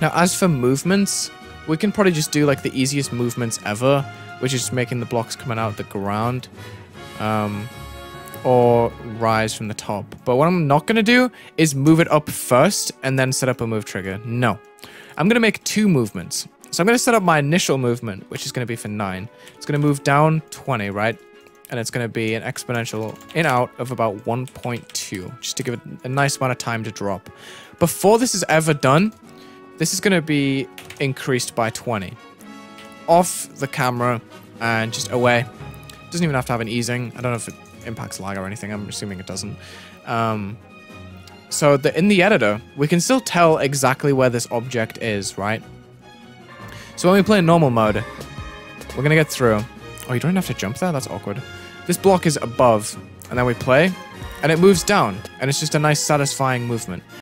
Now, as for movements, we can probably just do like the easiest movements ever, which is making the blocks coming out of the ground. Um, or rise from the top. But what I'm not going to do is move it up first and then set up a move trigger. No. I'm going to make two movements. So I'm going to set up my initial movement, which is going to be for 9. It's going to move down 20, right? And it's going to be an exponential in-out of about 1.2, just to give it a nice amount of time to drop. Before this is ever done, this is going to be increased by 20. Off the camera and just away. Doesn't even have to have an easing. I don't know if it impacts lag or anything. I'm assuming it doesn't. Um, so the, in the editor, we can still tell exactly where this object is, right? So when we play in normal mode, we're going to get through. Oh, you don't have to jump there? That's awkward. This block is above, and then we play, and it moves down, and it's just a nice satisfying movement.